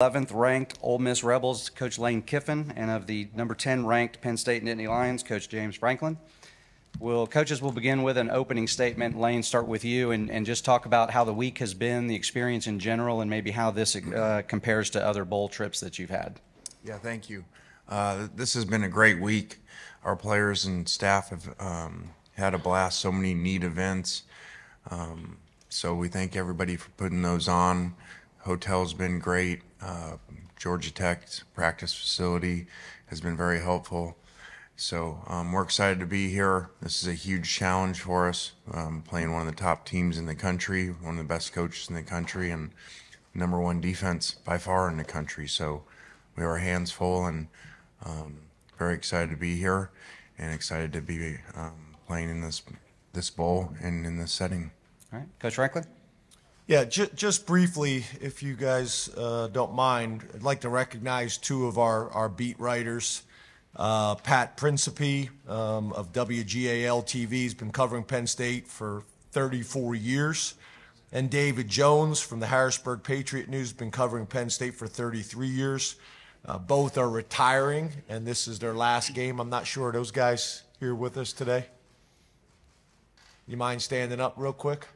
11th ranked Ole Miss Rebels, Coach Lane Kiffin, and of the number 10 ranked Penn State Nittany Lions, Coach James Franklin. Will coaches will begin with an opening statement. Lane, start with you and, and just talk about how the week has been, the experience in general, and maybe how this uh, compares to other bowl trips that you've had. Yeah, thank you. Uh, this has been a great week. Our players and staff have um, had a blast. So many neat events. Um, so we thank everybody for putting those on. Hotel's been great. Uh, Georgia Tech's practice facility has been very helpful. So um, we're excited to be here. This is a huge challenge for us, um, playing one of the top teams in the country, one of the best coaches in the country, and number one defense by far in the country. So we have our hands full and um, very excited to be here and excited to be um, playing in this this bowl and in this setting. All right, Coach Franklin. Yeah, ju- just briefly, if you guys uh, don't mind, I'd like to recognize two of our, our beat writers. Uh, Pat Principe um, of WGAL TV has been covering Penn State for 34 years. And David Jones from the Harrisburg Patriot News has been covering Penn State for 33 years. Uh, both are retiring, and this is their last game. I'm not sure. Those guys here with us today? You mind standing up real quick?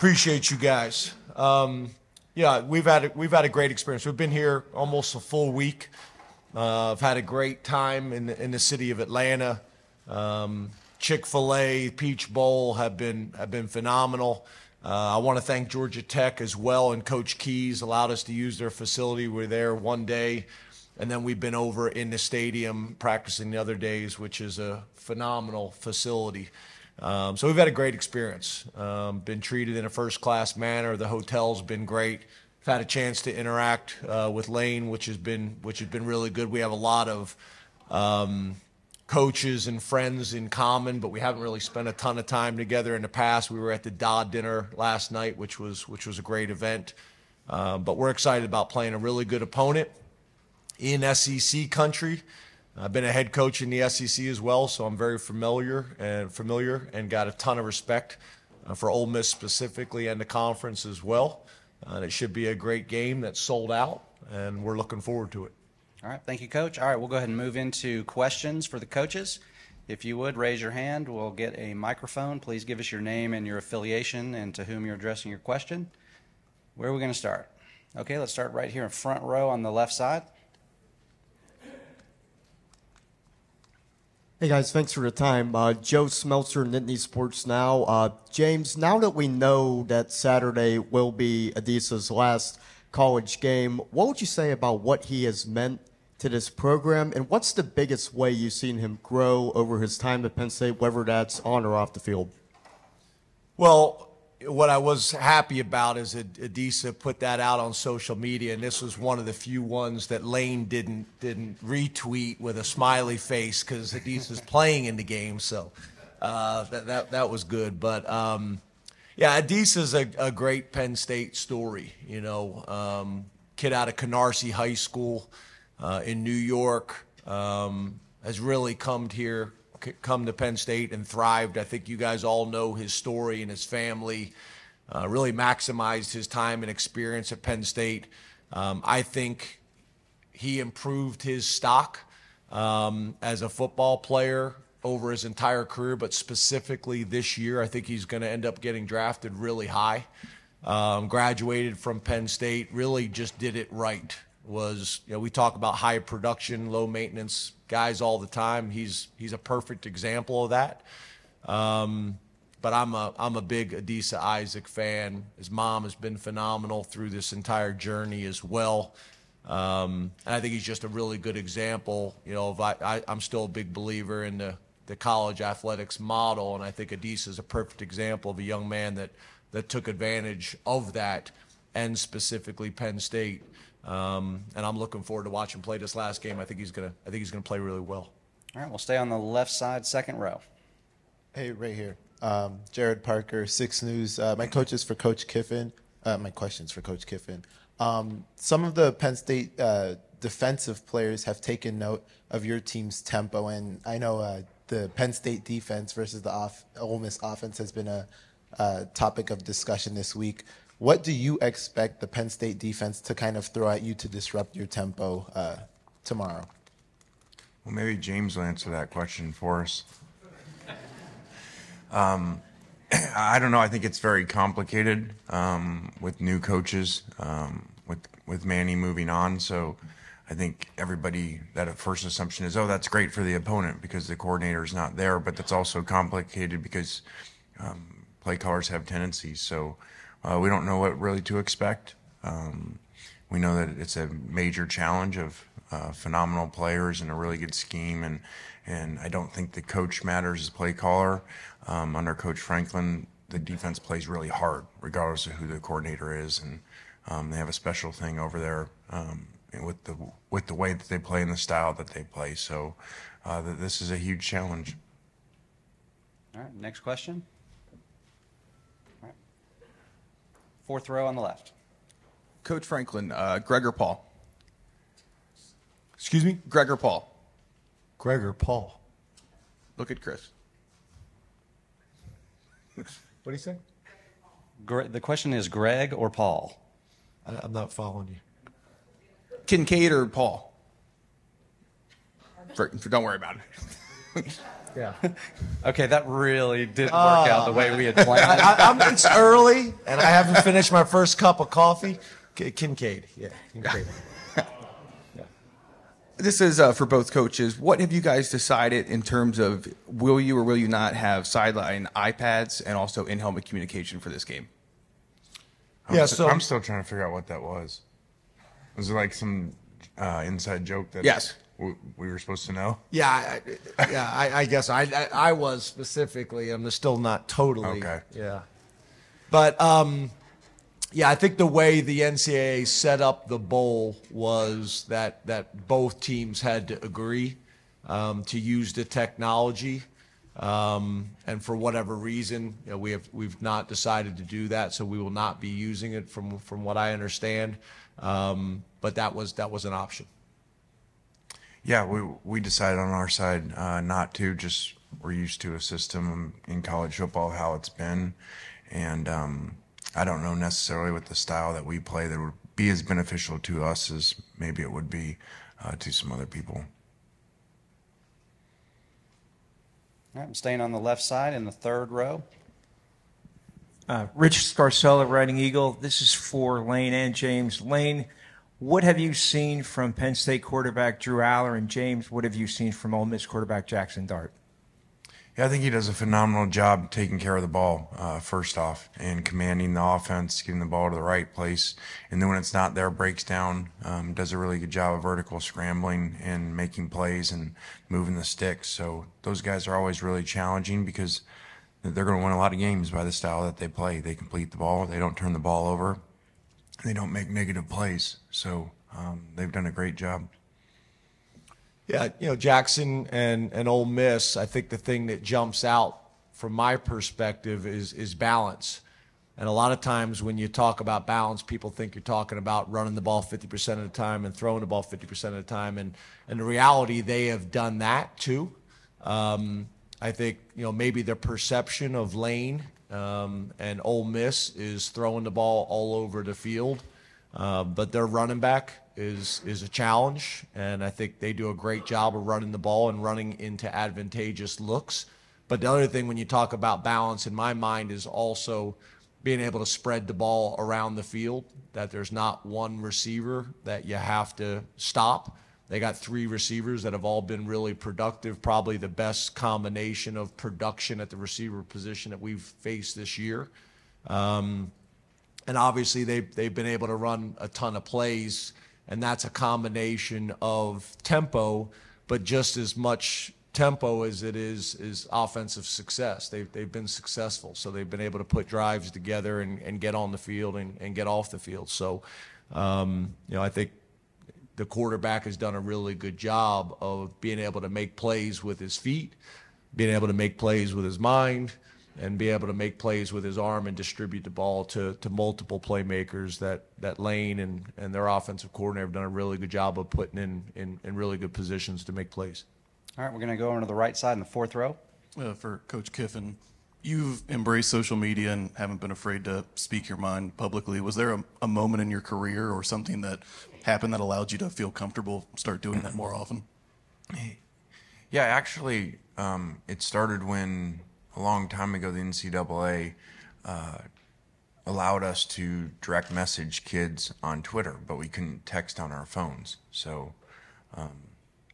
Appreciate you guys. Um, yeah, we've had a, we've had a great experience. We've been here almost a full week. Uh, I've had a great time in the, in the city of Atlanta. Um, Chick Fil A, Peach Bowl have been have been phenomenal. Uh, I want to thank Georgia Tech as well, and Coach Key's allowed us to use their facility. We we're there one day, and then we've been over in the stadium practicing the other days, which is a phenomenal facility. Um, so we've had a great experience. Um, been treated in a first class manner. The hotel's been great. I've had a chance to interact uh, with Lane, which has been which has been really good. We have a lot of um, coaches and friends in common, but we haven't really spent a ton of time together in the past. We were at the Dodd dinner last night, which was which was a great event. Uh, but we're excited about playing a really good opponent in SEC country. I've been a head coach in the SEC as well, so I'm very familiar and familiar and got a ton of respect uh, for Ole Miss specifically and the conference as well. Uh, and it should be a great game that's sold out, and we're looking forward to it. All right, thank you, Coach. All right, we'll go ahead and move into questions for the coaches. If you would raise your hand, we'll get a microphone. Please give us your name and your affiliation and to whom you're addressing your question. Where are we going to start? Okay, let's start right here in front row on the left side. Hey guys, thanks for the time. Uh, Joe Smeltzer, Nittany Sports Now. Uh, James, now that we know that Saturday will be Adisa's last college game, what would you say about what he has meant to this program, and what's the biggest way you've seen him grow over his time at Penn State, whether that's on or off the field? Well, what I was happy about is that Adisa put that out on social media, and this was one of the few ones that Lane didn't didn't retweet with a smiley face because Adisa's playing in the game, so uh, that, that that was good. But um, yeah, Adisa's a, a great Penn State story. You know, um, kid out of Canarsie High School uh, in New York um, has really come here come to Penn State and thrived. I think you guys all know his story and his family. Uh, really maximized his time and experience at Penn State. Um, I think he improved his stock um, as a football player over his entire career, but specifically this year, I think he's going to end up getting drafted really high. Um, graduated from Penn State, really just did it right. Was you know we talk about high production, low maintenance guys all the time. He's he's a perfect example of that. Um, but I'm a I'm a big Adisa Isaac fan. His mom has been phenomenal through this entire journey as well. Um, and I think he's just a really good example. You know, I, I, I'm still a big believer in the, the college athletics model, and I think Adisa is a perfect example of a young man that that took advantage of that, and specifically Penn State. Um, and I'm looking forward to watching him play this last game. I think he's gonna. I think he's gonna play really well. All right, we'll stay on the left side, second row. Hey, right here. Um, Jared Parker, Six News. Uh, my coach is for Coach Kiffin. Uh, my questions for Coach Kiffin. Um, some of the Penn State uh, defensive players have taken note of your team's tempo, and I know uh, the Penn State defense versus the off, Ole Miss offense has been a, a topic of discussion this week. What do you expect the Penn State defense to kind of throw at you to disrupt your tempo uh, tomorrow? Well, maybe James will answer that question for us. Um, I don't know. I think it's very complicated um, with new coaches, um, with with Manny moving on. So I think everybody that first assumption is, oh, that's great for the opponent because the coordinator is not there. But that's also complicated because um, play callers have tendencies. So uh, we don't know what really to expect. Um, we know that it's a major challenge of uh, phenomenal players and a really good scheme, and and I don't think the coach matters as play caller. Um, under Coach Franklin, the defense plays really hard, regardless of who the coordinator is, and um, they have a special thing over there um, with the with the way that they play and the style that they play. So uh, th- this is a huge challenge. All right, next question. All right. Fourth row on the left. Coach Franklin, uh, Gregor Paul. Excuse me? Gregor Paul. Gregor Paul. Look at Chris. What do you say? Gre- The question is Greg or Paul? I, I'm not following you. Kincaid or Paul? For, for- don't worry about it. Yeah. Okay, that really didn't work out the way we had planned. I, I'm, it's early, and I haven't finished my first cup of coffee. K- Kincaid. Yeah, Kincaid. This is uh, for both coaches. What have you guys decided in terms of will you or will you not have sideline iPads and also in helmet communication for this game? I'm Yeah, st- so- I'm still trying to figure out what that was. Was it like some uh, inside joke that Yes. We were supposed to know? Yeah, I, yeah. I, I guess I, I, I was specifically. I'm still not totally. Okay. Yeah. But um, yeah, I think the way the NCAA set up the bowl was that that both teams had to agree um, to use the technology. Um, and for whatever reason, you know, we have we've not decided to do that, so we will not be using it from from what I understand. Um, but that was that was an option. Yeah, we we decided on our side uh, not to. Just we're used to a system in college football how it's been, and um, I don't know necessarily with the style that we play that would be as beneficial to us as maybe it would be uh, to some other people. All right, I'm staying on the left side in the third row. Uh, Rich Scarcella, Reading Eagle. This is for Lane and James. Lane, what have you seen from Penn State quarterback Drew Allar? And James, what have you seen from Ole Miss quarterback Jackson Dart? Yeah, I think he does a phenomenal job taking care of the ball, uh, first off, and commanding the offense, getting the ball to the right place. And then when it's not there, breaks down, um, does a really good job of vertical scrambling and making plays and moving the sticks. So those guys are always really challenging because they're going to win a lot of games by the style that they play. They complete the ball, they don't turn the ball over, they don't make negative plays. So um, they've done a great job. Yeah, you know, Jackson and, and Ole Miss, I think the thing that jumps out from my perspective is, is balance. And a lot of times when you talk about balance, people think you're talking about running the ball 50% of the time and throwing the ball 50% of the time. And, and the reality, they have done that too. Um, I think, you know, maybe their perception of Lane um, and Ole Miss is throwing the ball all over the field. Uh, but their running back is is a challenge, and I think they do a great job of running the ball and running into advantageous looks. But the other thing, when you talk about balance, in my mind, is also being able to spread the ball around the field. That there's not one receiver that you have to stop. They got three receivers that have all been really productive. Probably the best combination of production at the receiver position that we've faced this year. Um, and obviously they've, they've been able to run a ton of plays and that's a combination of tempo but just as much tempo as it is is offensive success. They've, they've been successful so they've been able to put drives together and, and get on the field and, and get off the field. So um, you know i think the quarterback has done a really good job of being able to make plays with his feet being able to make plays with his mind and be able to make plays with his arm and distribute the ball to, to multiple playmakers that, that Lane and, and their offensive coordinator have done a really good job of putting in, in, in really good positions to make plays. All right, we're going to go over to the right side in the fourth row. uh, for Coach Kiffin. You've embraced social media and haven't been afraid to speak your mind publicly. Was there a, a moment in your career or something that happened that allowed you to feel comfortable start doing that more often? Yeah, actually, um, it started when a long time ago the NCAA uh, allowed us to direct message kids on Twitter, but we couldn't text on our phones. So um,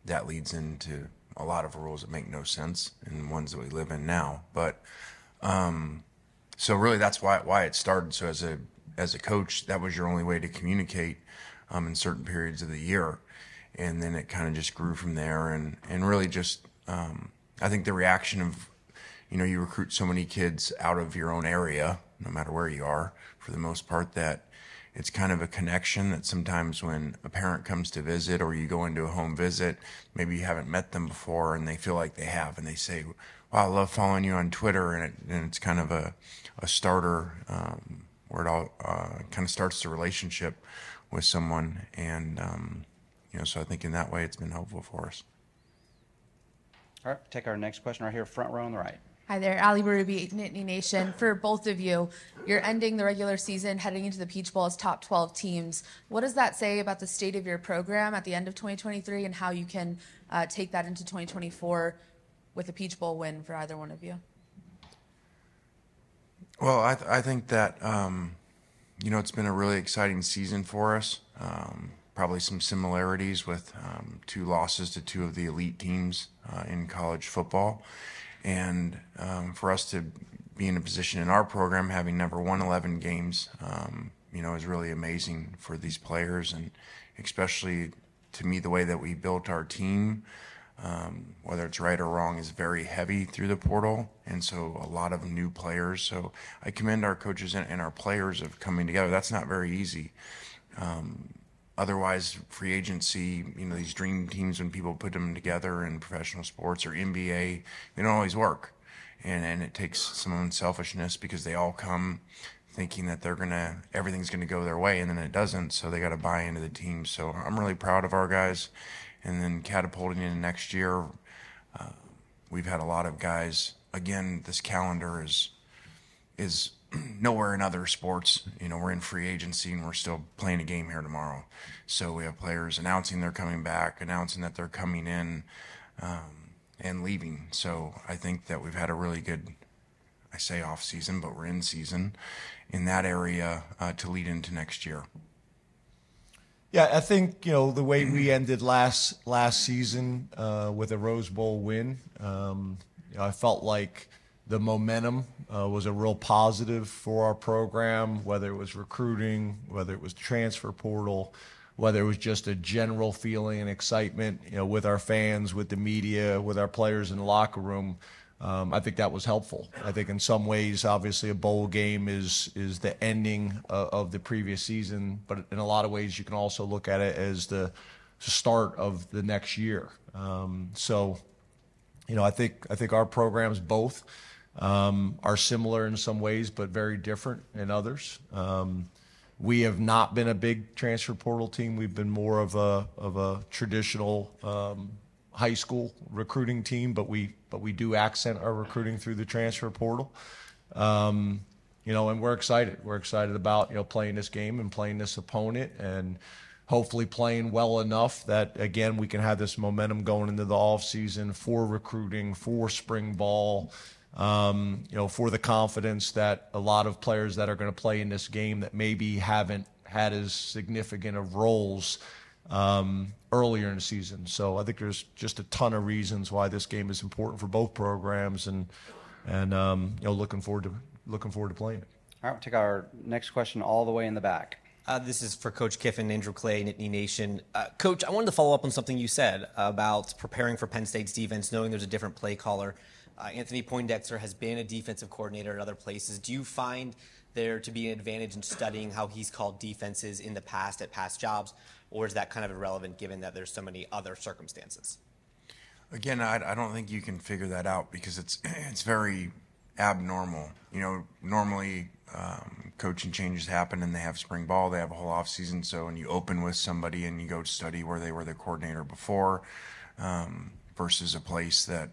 that leads into a lot of rules that make no sense and ones that we live in now. But um, so really, that's why why it started. So as a as a coach, that was your only way to communicate um, in certain periods of the year, and then it kind of just grew from there. And and really just um, I think the reaction of you know you recruit so many kids out of your own area, no matter where you are, for the most part that. It's kind of a connection that sometimes when a parent comes to visit or you go into a home visit, maybe you haven't met them before and they feel like they have and they say, wow, I love following you on Twitter, and, it, and it's kind of a, a starter um, where it all uh, kind of starts the relationship with someone, and um, you know, so I think in that way it's been helpful for us. All right, take our next question right here, front row on the right. Hi there, Ali Barubi, Nittany Nation. For both of you, you're ending the regular season, heading into the Peach Bowl as top 12 teams. What does that say about the state of your program at the end of 2023 and how you can uh, take that into 2024 with a Peach Bowl win for either one of you? Well, I, th- I think that um, you know it's been a really exciting season for us. Um, probably some similarities with um, two losses to two of the elite teams uh, in college football, and um, for us to be in a position in our program having never won 11 games, um, you know, is really amazing for these players, and especially to me the way that we built our team um, whether it's right or wrong, is very heavy through the portal, and so a lot of new players. So I commend our coaches and, and our players of coming together. That's not very easy. Um, otherwise, free agency, you know, these dream teams when people put them together in professional sports or NBA, they don't always work, and and it takes some unselfishness because they all come thinking that they're gonna everything's gonna go their way, and then it doesn't. So they got to buy into the team. So I'm really proud of our guys and then catapulting into next year. Uh, we've had a lot of guys. Again, this calendar is is nowhere in other sports. You know, we're in free agency and we're still playing a game here tomorrow. So we have players announcing they're coming back, announcing that they're coming in, um, and leaving. So I think that we've had a really good, I say off season, but we're in season in that area uh, to lead into next year. Yeah, I think you know the way we ended last last season uh, with a Rose Bowl win. Um, you know, I felt like the momentum uh, was a real positive for our program, whether it was recruiting, whether it was transfer portal, whether it was just a general feeling and excitement, you know, with our fans, with the media, with our players in the locker room um, I think that was helpful. I think in some ways, obviously, a bowl game is is the ending of, of the previous season, but in a lot of ways, you can also look at it as the start of the next year. Um, so, you know, I think I think our programs both um, are similar in some ways, but very different in others. Um, we have not been a big transfer portal team. We've been more of a of a traditional um, high school recruiting team, but we but we do accent our recruiting through the transfer portal. Um, you know, and we're excited. We're excited about you know playing this game and playing this opponent, and hopefully playing well enough that again we can have this momentum going into the off season for recruiting, for spring ball. Um, you know, for the confidence that a lot of players that are going to play in this game that maybe haven't had as significant of roles um, earlier in the season. So I think there's just a ton of reasons why this game is important for both programs, and and um, you know looking forward to looking forward to playing it. All right, we'll take our next question all the way in the back. Uh, this is for Coach Kiffin, Andrew Clay, Nittany Nation. Uh, Coach, I wanted to follow up on something you said about preparing for Penn State's defense, knowing there's a different play caller. Uh, Anthony Poindexter has been a defensive coordinator at other places. Do you find there to be an advantage in studying how he's called defenses in the past at past jobs, or is that kind of irrelevant given that there's so many other circumstances? Again, I, I don't think you can figure that out because it's it's very abnormal. You know, normally um, coaching changes happen and they have spring ball, they have a whole off season. So when you open with somebody and you go to study where they were the coordinator before, um, versus a place that,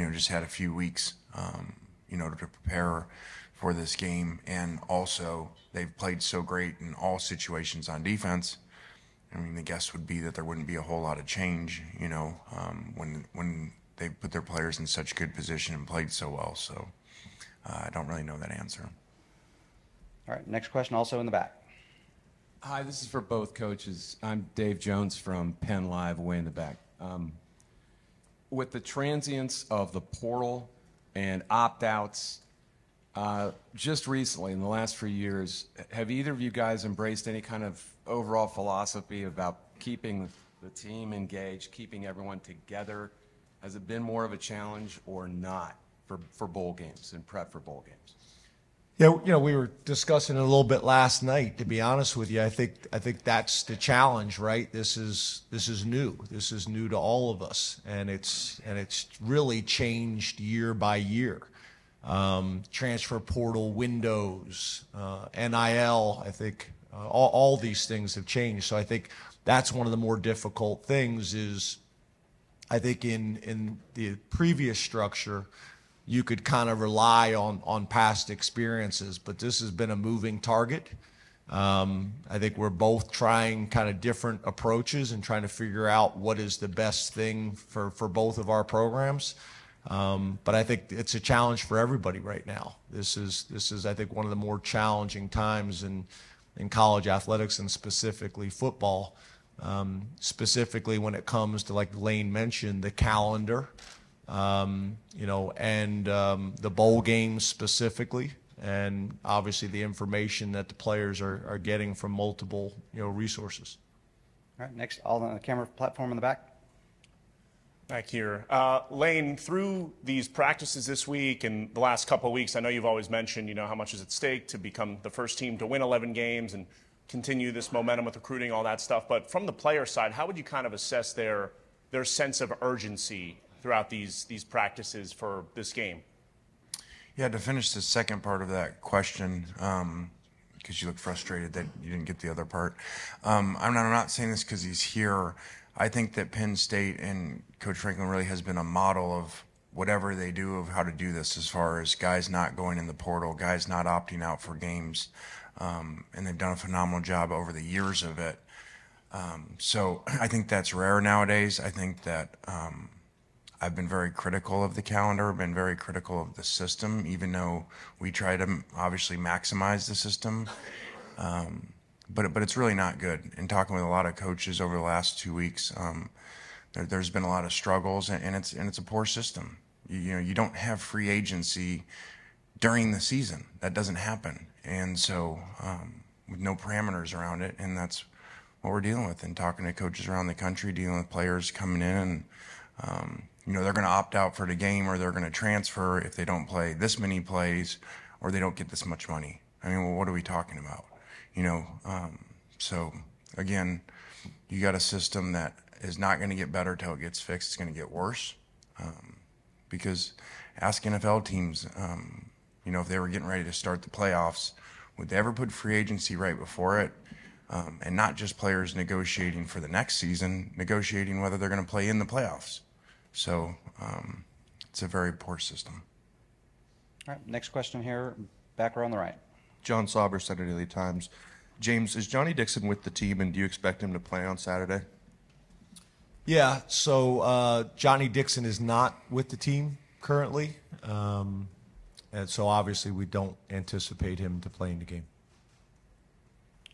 you know, just had a few weeks, um, you know, to prepare for this game. And also, they've played so great in all situations on defense. I mean, the guess would be that there wouldn't be a whole lot of change, you know, um, when when they put their players in such good position and played so well. So uh, I don't really know that answer. All right, next question also in the back. Hi, this is for both coaches. I'm Dave Jones from Penn Live, way in the back. Um, with the transience of the portal and opt outs, uh, just recently, in the last few years, have either of you guys embraced any kind of overall philosophy about keeping the team engaged, keeping everyone together? Has it been more of a challenge or not for, for bowl games and prep for bowl games? Yeah, you know, we were discussing it a little bit last night. To be honest with you, I think I think that's the challenge, right? This is this is new. This is new to all of us, and it's and it's really changed year by year. Um, transfer portal windows, uh, NIL. I think uh, all, all these things have changed. So I think that's one of the more difficult things. Is I think in in the previous structure you could kind of rely on on past experiences, but this has been a moving target. Um, I think we're both trying kind of different approaches and trying to figure out what is the best thing for for both of our programs. Um, but I think it's a challenge for everybody right now. This is this is I think one of the more challenging times in in college athletics and specifically football. Um, specifically when it comes to like Lane mentioned the calendar um, you know, and um, the bowl games specifically, and obviously the information that the players are, are getting from multiple, you know, resources. All right, next, all on the camera platform in the back. Back here. Uh, Lane, through these practices this week and the last couple of weeks, I know you've always mentioned, you know, how much is at stake to become the first team to win 11 games and continue this momentum with recruiting, all that stuff. But from the player side, how would you kind of assess their, their sense of urgency throughout these these practices for this game? Yeah, to finish the second part of that question, because um, you look frustrated that you didn't get the other part. Um, I'm, not, I'm not saying this because he's here. I think that Penn State and Coach Franklin really has been a model of whatever they do of how to do this as far as guys not going in the portal, guys not opting out for games. Um, and they've done a phenomenal job over the years of it. Um, so I think that's rare nowadays. I think that um, I've been very critical of the calendar, been very critical of the system, even though we try to obviously maximize the system. Um, but but it's really not good. And talking with a lot of coaches over the last two weeks, um, there, has been a lot of struggles, and, and, it's and it's a poor system. You, you know, you don't have free agency during the season. That doesn't happen, and so um, with no parameters around it, and that's what we're dealing with. And talking to coaches around the country, dealing with players coming in and um, you know, they're going to opt out for the game or they're going to transfer if they don't play this many plays or they don't get this much money. I mean, well, what are we talking about? You know, um, so again, you got a system that is not going to get better till it gets fixed. It's going to get worse um, because ask NFL teams, um, you know, if they were getting ready to start the playoffs, would they ever put free agency right before it? Um, and not just players negotiating for the next season, negotiating whether they're going to play in the playoffs. So um, it's a very poor system. All right, next question here, back row on the right. John Sauber, Centre Daily Times. James, is Johnny Dixon with the team, and do you expect him to play on Saturday? Yeah, so uh, Johnny Dixon is not with the team currently. Um, and so obviously we don't anticipate him to play in the game.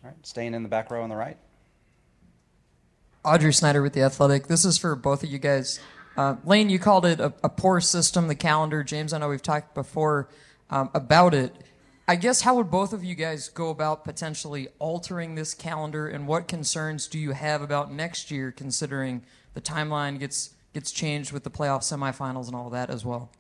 All right, staying in the back row on the right. Audrey Snyder with The Athletic. This is for both of you guys. Uh, Lane, you called it a, a, poor system, the calendar. James, I know we've talked before um, about it. I guess how would both of you guys go about potentially altering this calendar, and what concerns do you have about next year, considering the timeline gets gets changed with the playoff semifinals and all that as well?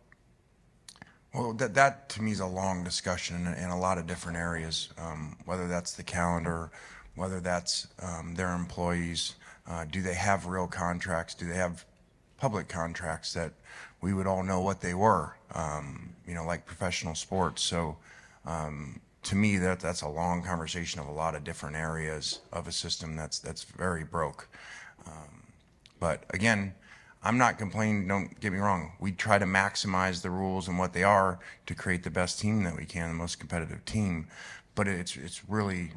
Well, that, that to me is a long discussion in, in a lot of different areas, um, whether that's the calendar, whether that's um, their employees. Uh, do they have real contracts? Do they have public contracts that we would all know what they were, um, you know, like professional sports. So um, to me, that that's a long conversation of a lot of different areas of a system that's that's very broke. Um, but again, I'm not complaining. Don't get me wrong. We try to maximize the rules and what they are to create the best team that we can, the most competitive team. But it's it's really,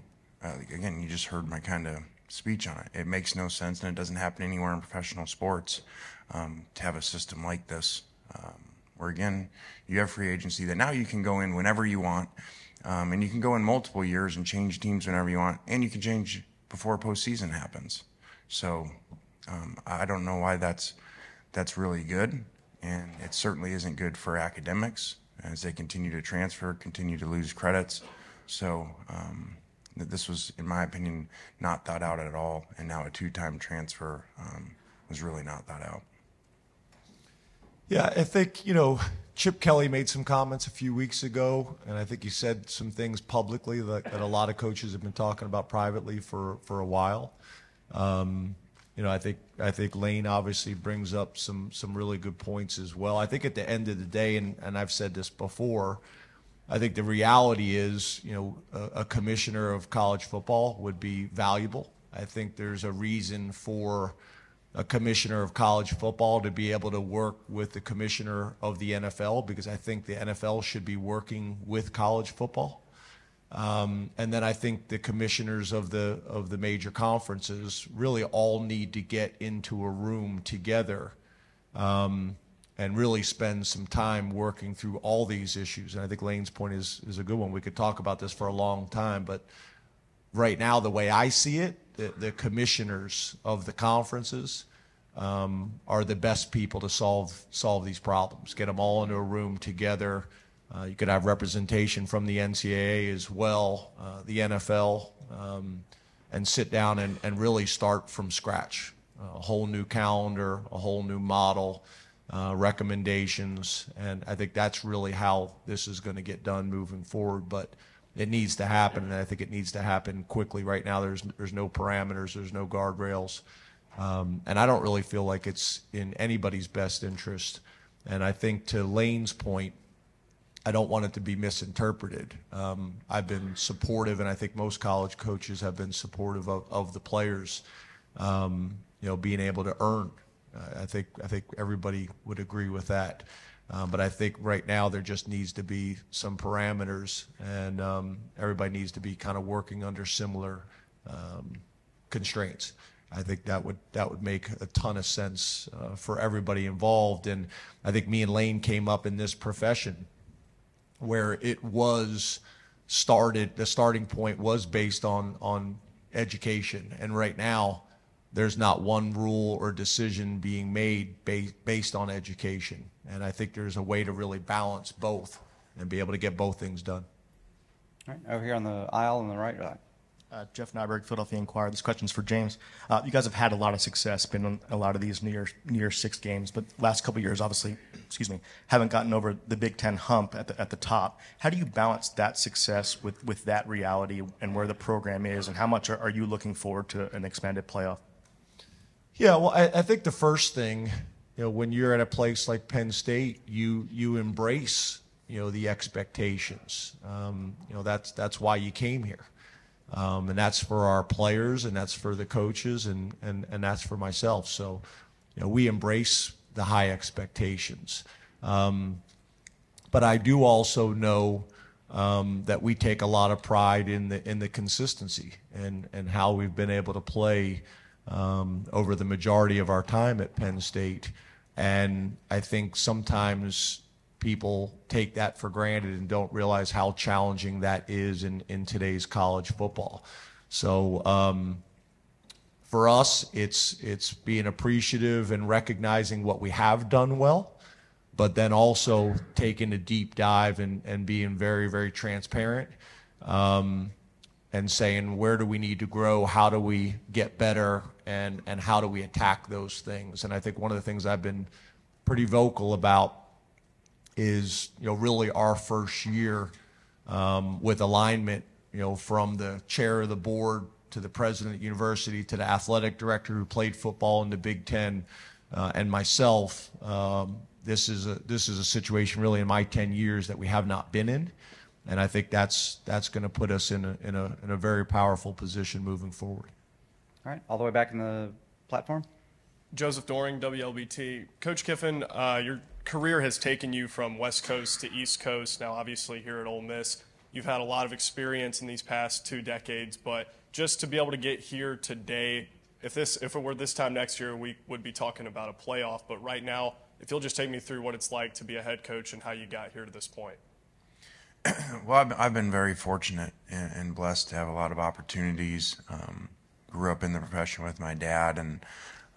uh, again, you just heard my kind of speech on it. It makes no sense, and it doesn't happen anywhere in professional sports um, to have a system like this, um, where again, you have free agency that now you can go in whenever you want, um, and you can go in multiple years and change teams whenever you want, and you can change before postseason happens. So um, I don't know why that's that's really good, and it certainly isn't good for academics as they continue to transfer, continue to lose credits. So this was, in my opinion, not thought out at all, and now a two-time transfer um, was really not thought out. Yeah, I think, you know, Chip Kelly made some comments a few weeks ago, and I think he said some things publicly that, that a lot of coaches have been talking about privately for, for a while. Um, you know, I think I think Lane obviously brings up some some really good points as well. I think at the end of the day, and, and I've said this before, I think the reality is, you know, a, a commissioner of college football would be valuable. I think there's a reason for a commissioner of college football to be able to work with the commissioner of the NFL because I think the NFL should be working with college football. Um, and then I think the commissioners of the of the major conferences really all need to get into a room together um, and really spend some time working through all these issues. And I think Lane's point is is a good one. We could talk about this for a long time, but right now, the way I see it, the, the commissioners of the conferences um, are the best people to solve solve these problems. Get them all into a room together uh, you could have representation from the NCAA as well, uh, the NFL, um, and sit down and, and really start from scratch. a whole new calendar, a whole new model, uh, recommendations, and I think that's really how this is going to get done moving forward. But it needs to happen, and I think it needs to happen quickly. Right now, there's there's no parameters, there's no guardrails, um, and I don't really feel like it's in anybody's best interest. And I think to Lane's point, I don't want it to be misinterpreted. Um, I've been supportive, and I think most college coaches have been supportive of, of the players, um, you know, being able to earn. I think I think everybody would agree with that. Um, but I think right now there just needs to be some parameters, and um, everybody needs to be kind of working under similar um, constraints. I think that would that would make a ton of sense uh, for everybody involved. And I think me and Lane came up in this profession where it was started, the starting point was based on, on education. And right now, there's not one rule or decision being made ba- based on education. And I think there's a way to really balance both and be able to get both things done. All right, over here on the aisle on the right side. Uh, Jeff Neiburg, Philadelphia Inquirer. This question's for James. Uh, you guys have had a lot of success, been on a lot of these New Year's Six games, but last couple years, obviously, excuse me, haven't gotten over the Big Ten hump at the at the top. How do you balance that success with with that reality and where the program is, and how much are, are you looking forward to an expanded playoff? Yeah, well, I, I think the first thing, you know, when you're at a place like Penn State, you you embrace you know the expectations. Um, you know that's that's why you came here. Um, and that's for our players, and that's for the coaches, and, and, and that's for myself. So, you know, we embrace the high expectations. Um, but I do also know um, that we take a lot of pride in the in the consistency and and how we've been able to play um, over the majority of our time at Penn State. And I think sometimes people take that for granted and don't realize how challenging that is in, in today's college football. So um, for us, it's it's being appreciative and recognizing what we have done well, but then also taking a deep dive and, and being very, very transparent um, and saying where do we need to grow, how do we get better, and, and how do we attack those things. And I think one of the things I've been pretty vocal about is you know really our first year um, with alignment you know from the chair of the board to the president of the university to the athletic director who played football in the Big Ten uh, and myself. Um, this is a this is a situation really in my 10 years that we have not been in, and I think that's that's going to put us in a, in a in a very powerful position moving forward. All right, all the way back in the platform. Joseph Doring, WLBT. Coach Kiffin, uh, your career has taken you from West Coast to East Coast. Now, obviously, here at Ole Miss, you've had a lot of experience in these past two decades. But just to be able to get here today, if this if it were this time next year, we would be talking about a playoff. But right now, if you'll just take me through what it's like to be a head coach and how you got here to this point. well, I've, I've been very fortunate and, and, blessed to have a lot of opportunities. Um, grew up in the profession with my dad and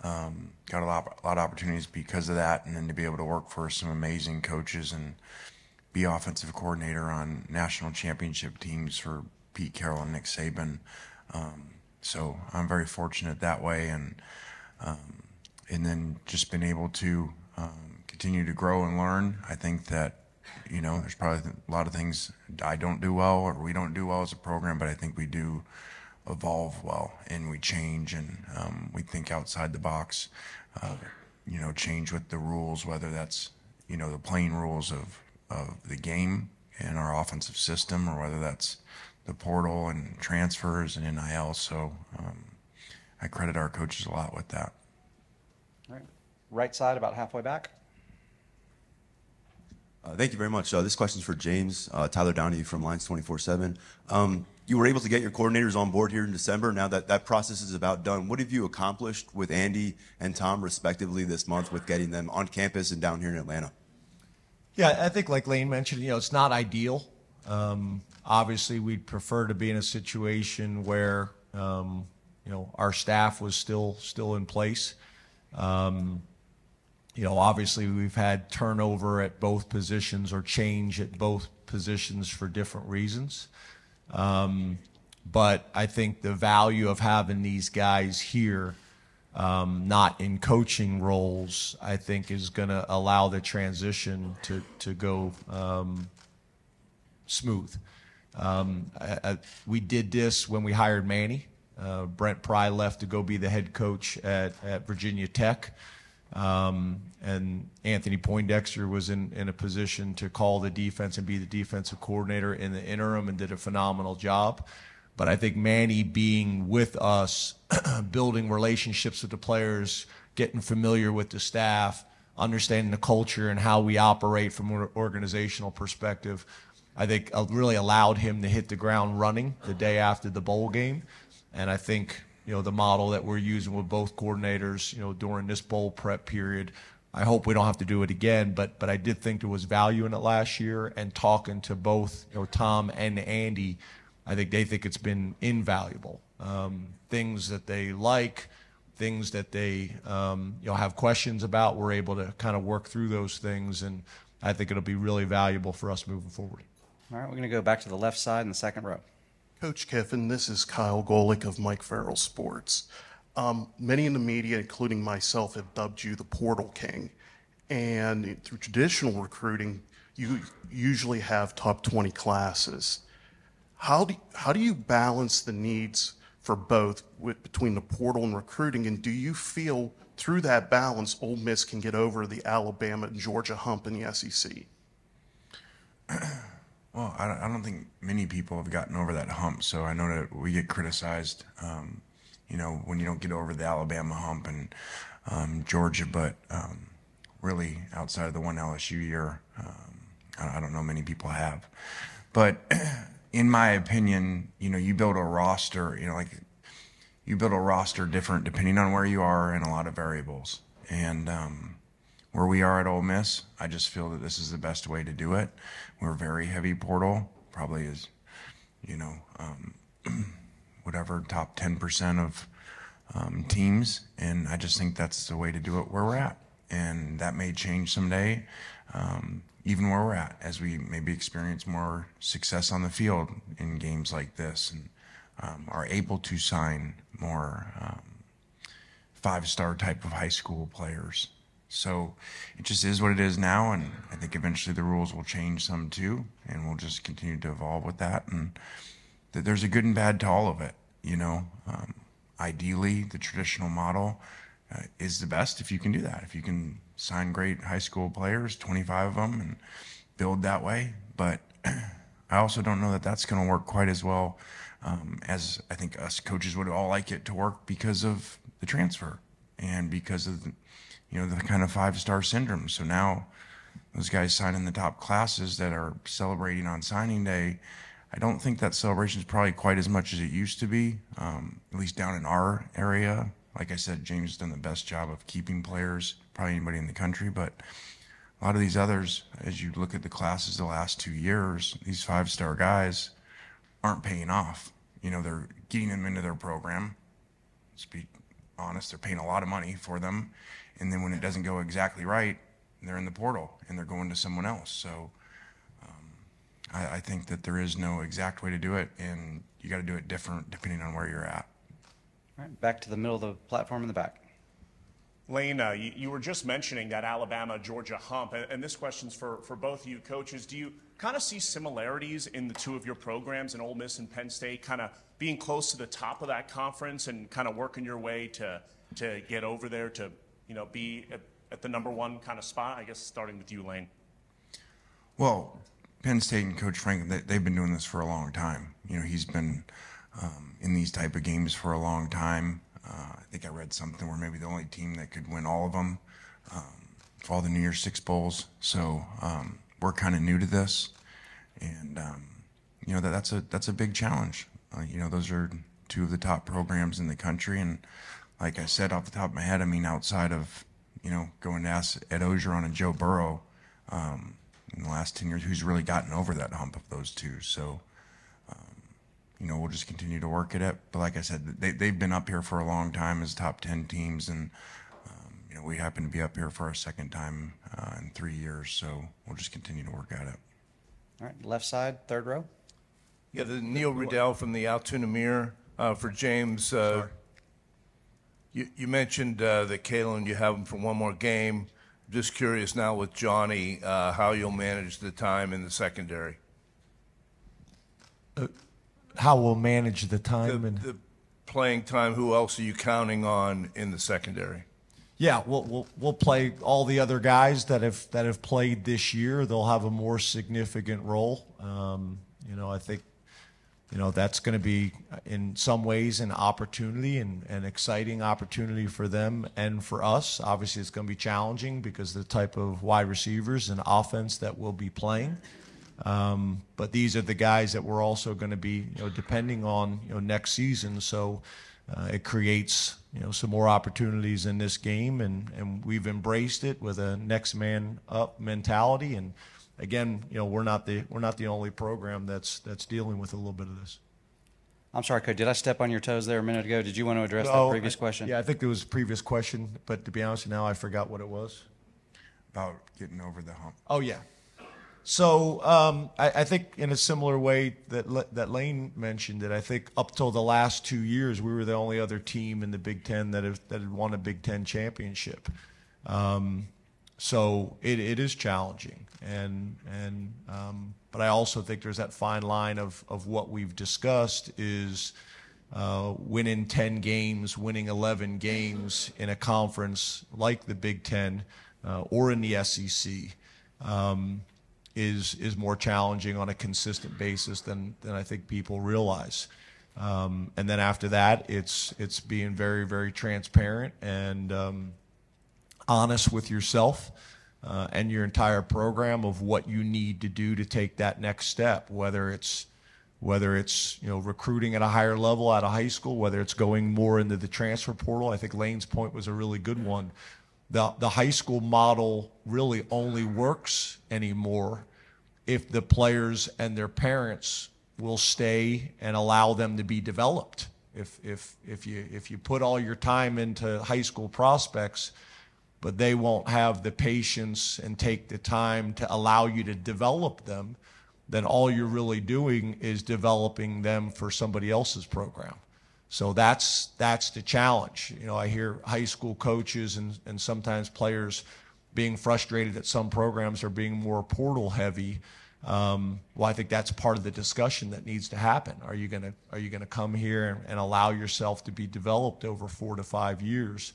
um, got a lot, a lot of opportunities because of that. And then to be able to work for some amazing coaches and be offensive coordinator on national championship teams for Pete Carroll and Nick Saban. Um, so I'm very fortunate that way. And, um, and then just been able to um, continue to grow and learn. I think that you know, there's probably a lot of things I don't do well or we don't do well as a program, but I think we do evolve well and we change and um, we think outside the box. Uh, you know, change with the rules, whether that's you know the plain rules of of the game and our offensive system, or whether that's the portal and transfers and NIL. So um, I credit our coaches a lot with that. All right, right side, about halfway back. Uh, thank you very much. Uh, this question is for James, uh, Tyler Downey from Lions 24-7. Um, you were able to get your coordinators on board here in December. Now that that process is about done, what have you accomplished with Andy and Tom, respectively, this month with getting them on campus and down here in Atlanta? Yeah, I think like Lane mentioned, you know, it's not ideal. Um, obviously, we'd prefer to be in a situation where, um, you know, our staff was still still in place. Um, you know, obviously we've had turnover at both positions or change at both positions for different reasons. Um, but I think the value of having these guys here, um, not in coaching roles, I think is going to allow the transition to, to go um, smooth. Um, I, I, we did this when we hired Manny. Uh, Brent Pry left to go be the head coach at, at Virginia Tech. Um, and Anthony Poindexter was in, in a position to call the defense and be the defensive coordinator in the interim and did a phenomenal job. But I think Manny being with us, building relationships with the players, getting familiar with the staff, understanding the culture and how we operate from an organizational perspective, I think really allowed him to hit the ground running the day after the bowl game. And I think you know, the model that we're using with both coordinators, you know, during this bowl prep period. I hope we don't have to do it again, but but I did think there was value in it last year. And talking to both, you know, Tom and Andy, I think they think it's been invaluable. Um, things that they like, things that they um, you know have questions about, we're able to kind of work through those things, and I think it'll be really valuable for us moving forward. All right, we're going to go back to the left side in the second row. Coach Kiffin, this is Kyle Golick of Mike Farrell Sports. Um, many in the media, including myself, have dubbed you the Portal King. And through traditional recruiting, you usually have top 20 classes. How do, how do you balance the needs for both with, between the portal and recruiting? And do you feel through that balance, Ole Miss can get over the Alabama and Georgia hump in the SEC? Well, I don't, think many people have gotten over that hump. So I know that we get criticized, um, you know, when you don't get over the Alabama hump and um, Georgia, but um, really outside of the one LSU year, um, I, I don't know many people have. But in my opinion, you know, you build a roster, you know, like you build a roster different depending on where you are and a lot of variables. And um, where we are at Ole Miss, I just feel that this is the best way to do it. We're very heavy portal, probably is, you know, um, whatever top 10% of um, teams, and I just think that's the way to do it where we're at. And that may change someday, um, even where we're at, as we maybe experience more success on the field in games like this and um, are able to sign more um, five star type of high school players. So it just is what it is now, and I think eventually the rules will change some too, and we'll just continue to evolve with that. And that there's a good and bad to all of it. You know, um, ideally the traditional model uh, is the best if you can do that. If you can sign great high school players, 25 of them, and build that way. But I also don't know that that's going to work quite as well um, as I think us coaches would all like it to work because of the transfer and because of the, you know the kind of five star syndrome. So now those guys signing the top classes that are celebrating on signing day. I don't think that celebration is probably quite as much as it used to be, um, at least down in our area. Like I said, James has done the best job of keeping players, probably anybody in the country. But a lot of these others, as you look at the classes the last two years, these five star guys aren't paying off. You know, they're getting them into their program. Let's be honest, they're paying a lot of money for them. And then when it doesn't go exactly right, they're in the portal and they're going to someone else. So um, I, I think that there is no exact way to do it, and you got to do it different depending on where you're at. All right, back to the middle of the platform in the back. Lane, uh, you, you, were just mentioning that Alabama Georgia hump, and, and, this question's for, for both of you coaches. Do you kind of see similarities in the two of your programs in Ole Miss and Penn State, kind of being close to the top of that conference and kind of working your way to, to get over there to you know, be at, at the number one kind of spot? I guess starting with you, Lane. Well, Penn State and Coach Frank, they, have been doing this for a long time. You know, he's been um, in these type of games for a long time. Uh, I think I read something where maybe the only team that could win all of them um, all the New Year's Six bowls. So um, we're kind of new to this, and um, you know that that's a that's a big challenge. Uh, you know, those are two of the top programs in the country, and like I said off the top of my head, I mean, outside of you know going to ask Ed Orgeron and Joe Burrow um, in the last ten years, who's really gotten over that hump of those two. So you know, we'll just continue to work at it. But like I said, they, they've been up here for a long time as top 10 teams. And, um, you know, we happen to be up here for our second time uh, in three years. So we'll just continue to work at it. All right, left side, third row. Yeah, the Neil Rudel from the Altoona Mirror uh, for James. Uh, you, you, mentioned uh, that Kalen, you have him for one more game. Just curious now with Johnny, uh, how you'll manage the time in the secondary. Uh, how we'll manage the time the, and the playing time. Who else are you counting on in the secondary? Yeah, we'll, we'll we'll play all the other guys that have that have played this year. They'll have a more significant role. Um, you know, I think you know that's going to be in some ways an opportunity and an exciting opportunity for them and for us. Obviously, it's going to be challenging because the type of wide receivers and offense that we'll be playing. Um, but these are the guys that we're also going to be, you know, depending on you know next season. So uh, it creates you know some more opportunities in this game, and and we've embraced it with a next man up mentality. And again, you know, we're not the we're not the only program that's that's dealing with a little bit of this. I'm sorry, Coach. Did I step on your toes there a minute ago? Did you want to address that previous question? Yeah, I think there was a previous question, but to be honest, now I forgot what it was. About getting over the hump. Oh yeah. So um, I, I, think in a similar way that that Lane mentioned it, I think up till the last two years, we were the only other team in the Big Ten that have, that had won a Big Ten championship. Um, so it, it is challenging, and and um, but I also think there's that fine line of of what we've discussed is. Uh, winning 10 games, winning 11 games in a conference like the Big Ten uh, or in the SEC. Um, is is more challenging on a consistent basis than than I think people realize. Um, and then after that, it's it's being very very transparent and um, honest with yourself uh, and your entire program of what you need to do to take that next step. Whether it's whether it's you know recruiting at a higher level out of high school, whether it's going more into the transfer portal. I think Lane's point was a really good one the, the high school model really only works anymore if the players and their parents will stay and allow them to be developed. If, if, if, you, if you put all your time into high school prospects, but they won't have the patience and take the time to allow you to develop them, then all you're really doing is developing them for somebody else's program. So that's that's the challenge. You know, I hear high school coaches and, and sometimes players being frustrated that some programs are being more portal heavy. Um, well, I think that's part of the discussion that needs to happen. Are you gonna are you gonna come here and, and allow yourself to be developed over four to five years?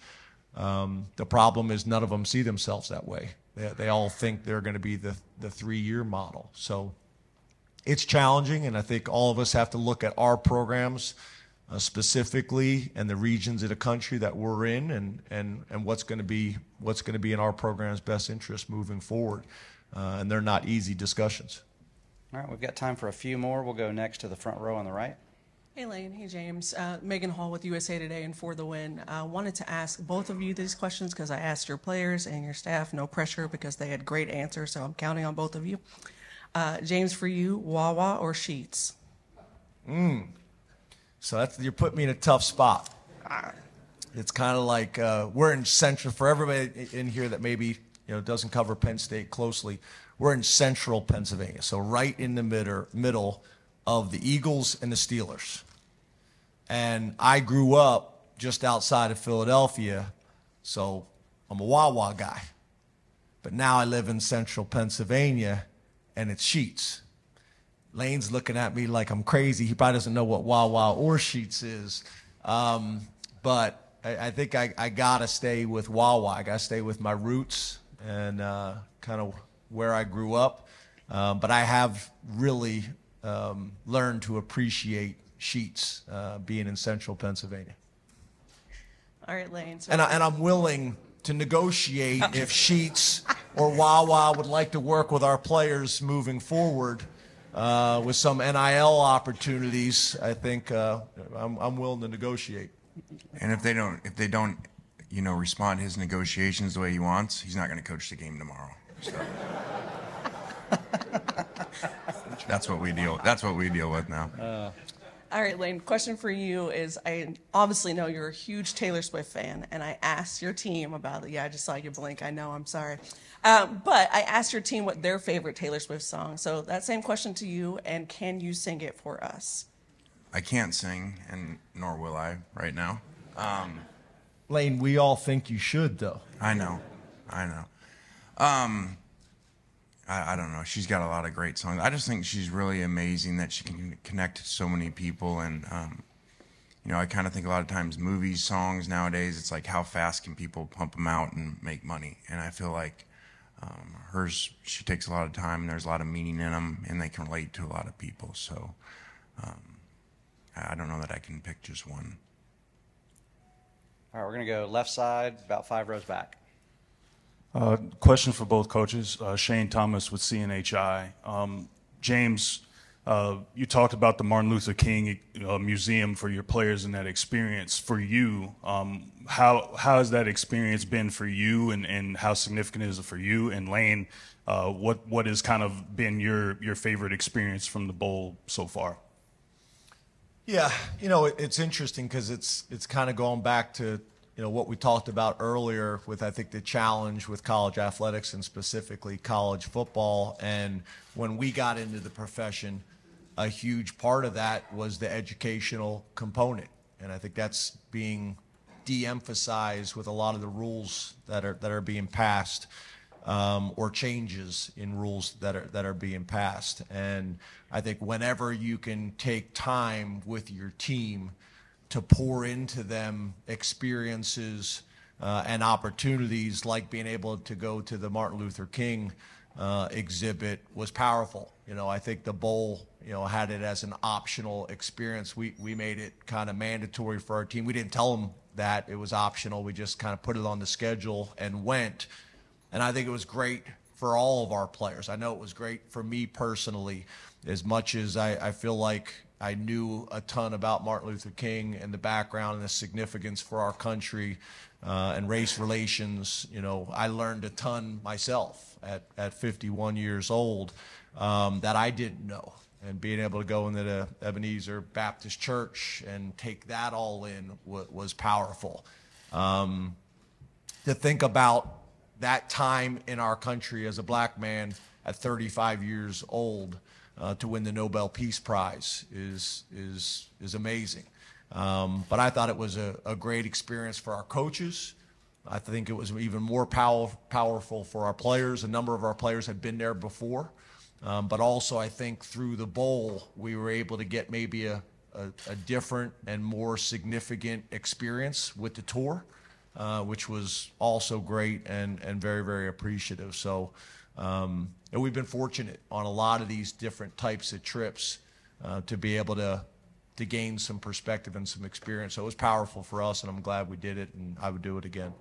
Um, the problem is none of them see themselves that way. They, they all think they're going to be the the three year model. So it's challenging, and I think all of us have to look at our programs uh, specifically and the regions of the country that we're in and, and, and what's going to be what's going to be in our program's best interest moving forward. Uh, and they're not easy discussions. All right, we've got time for a few more. We'll go next to the front row on the right. Hey Lane, hey James. Uh, Megan Hall with USA Today and For the Win. I uh, wanted to ask both of you these questions because I asked your players and your staff, no pressure because they had great answers, so I'm counting on both of you. Uh, James, for you, Wawa or Sheetz? Mm. So that's, you're putting me in a tough spot. It's kind of like uh, we're in central, for everybody in here that maybe you know doesn't cover Penn State closely, we're in central Pennsylvania. So right in the middle, middle of the Eagles and the Steelers. And I grew up just outside of Philadelphia, so I'm a Wawa guy. But now I live in central Pennsylvania, and it's Sheetz. Lane's looking at me like I'm crazy. He probably doesn't know what Wawa or Sheetz is. Um, but I, I think I, I got to stay with Wawa. I got to stay with my roots and uh, kind of where I grew up. Um, but I have really um, learned to appreciate Sheetz uh, being in central Pennsylvania. All right, Lane. So And, I, and I'm willing to negotiate if Sheetz or Wawa would like to work with our players moving forward uh, with some NIL opportunities. I think uh, I'm, I'm willing to negotiate. And if they don't, if they don't, you know, respond to his negotiations the way he wants, he's not going to coach the game tomorrow. So. that's what we deal. That's what we deal with now. Uh, All right, Lane. Question for you is: I obviously know you're a huge Taylor Swift fan, and I asked your team about it. Yeah, I just saw you blink. I know. I'm sorry, um, but I asked your team what their favorite Taylor Swift song. So that same question to you, and can you sing it for us? I can't sing, and nor will I right now. Um, Lane, we all think you should, though. I know, I know. Um, I, I don't know. She's got a lot of great songs. I just think she's really amazing that she can connect to so many people. And, um, you know, I kind of think a lot of times movies, songs nowadays, it's like how fast can people pump them out and make money? And I feel like um, hers, she takes a lot of time and there's a lot of meaning in them and they can relate to a lot of people. So um, I don't know that I can pick just one. All right, we're going to go left side, about five rows back. Uh, question for both coaches. Uh, Shane Thomas with CNHI. Um, James, uh, you talked about the Martin Luther King uh, Museum for your players and that experience. For you, um, how how has that experience been for you, and, and how significant is it for you? And Lane, uh, what what has kind of been your your favorite experience from the bowl so far? Yeah, you know, it's interesting because it's it's kind of going back to you know what we talked about earlier with I think the challenge with college athletics and specifically college football. And when we got into the profession, a huge part of that was the educational component, and I think that's being de-emphasized with a lot of the rules that are that are being passed. Um, or changes in rules that are that are being passed. And I think whenever you can take time with your team to pour into them experiences uh, and opportunities like being able to go to the Martin Luther King uh, exhibit was powerful. You know, I think the bowl, you know, had it as an optional experience. We we made it kind of mandatory for our team. We didn't tell them that it was optional. We just kind of put it on the schedule and went. And I think it was great for all of our players. I know it was great for me personally, as much as I, I feel like I knew a ton about Martin Luther King and the background and the significance for our country uh, and race relations. You know, I learned a ton myself at, at 51 years old um, that I didn't know. And being able to go into the Ebenezer Baptist Church and take that all in was, was powerful. Um, to think about that time in our country as a black man at 35 years old uh, to win the Nobel Peace Prize is is is amazing. Um, but I thought it was a, a, great experience for our coaches. I think it was even more pow- powerful for our players. A number of our players had been there before, um, but also I think through the bowl we were able to get maybe a, a, a different and more significant experience with the tour, uh, which was also great and and very very appreciative. So. Um, and we've been fortunate on a lot of these different types of trips uh, to be able to to gain some perspective and some experience. So it was powerful for us, and I'm glad we did it, and I would do it again.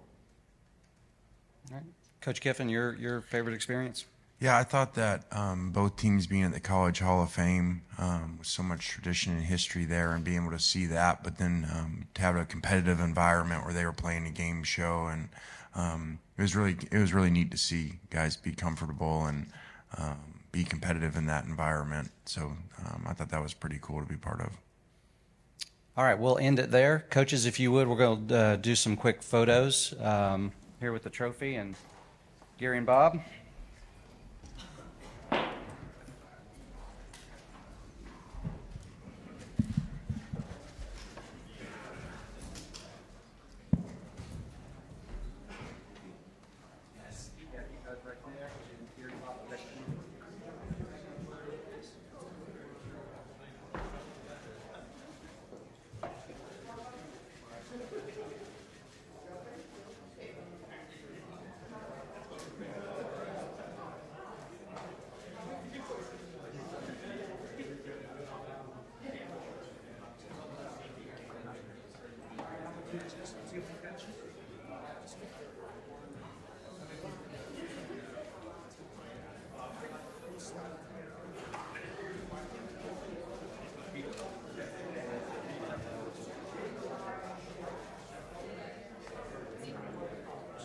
All right. Coach Kiffin, your, your favorite experience? Yeah, I thought that um, both teams being at the College Hall of Fame um, with so much tradition and history there, and being able to see that, but then um, to have a competitive environment where they were playing a game show, and um, it was really it was really neat to see guys be comfortable and um, be competitive in that environment. So um, I thought that was pretty cool to be part of. All right, we'll end it there. Coaches, if you would, we're going to uh, do some quick photos um, here with the trophy and Gary and Bob.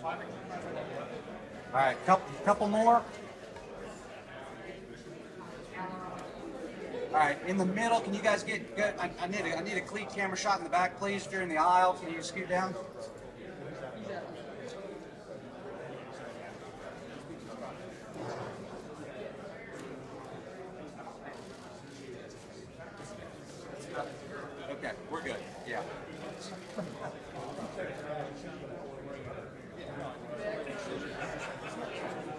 All right, couple, couple more. All right, in the middle, can you guys get good? I, I need a, I need a cleat camera shot in the back, please. In the aisle, can you scoot down?